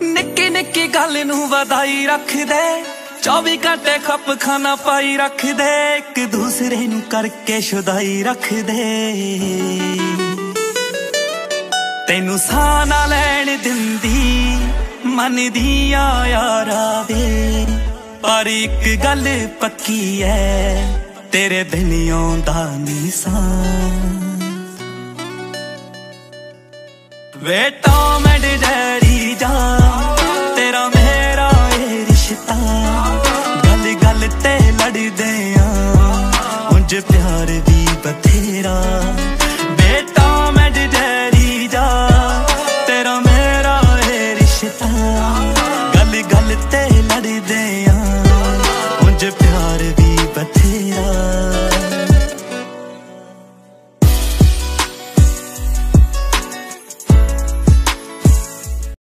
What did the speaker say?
ਇੱਕ ਗੱਲ ਨੂੰ ਵਧਾਈ ਰੱਖਦੇ। 24 ਘੰਟੇ ਖੱਪ ਖਾਣਾ ਪਾਈ ਰੱਖਦੇ। ਇੱਕ ਦੂਸਰੇ ਨੂੰ ਕਰਕੇ ਸ਼ੁਦਾਈ ਰੱਖਦੇ। ਤੈਨੂੰ ਸਾਹ ਨਾ ਲੈਣ ਦਿੰਦੀ ਮੰਨਦੀ ਆ ਯਾਰਾ ਵੇ। ਪਰ ਇੱਕ ਗੱਲ ਪੱਕੀ ਐ, ਤੇਰੇ ਬਿਨ ਆਉਂਦਾ ਨਹੀਂ ਸਾਂ। ਵੇ ਟੌਮ ਆ ਗੱਲ ਗੱਲ ਤੇ ਲੜਦੇ ਆ, ਉਂਝ ਪਿਆਰ ਵੀ ਬਥੇਰਾ। ਬੇਟਾ, ਮੈਂ ਡੇਰੀ ਜਾ, ਤੇਰਾ ਮੇਰਾ ਏ ਰਿਸ਼ਤਾ। ਗੱਲ ਗੱਲ ਤੇ ਲੜਦੇ ਆ, ਉਂਝ ਪਿਆਰ ਵੀ ਬਥੇਰਾ।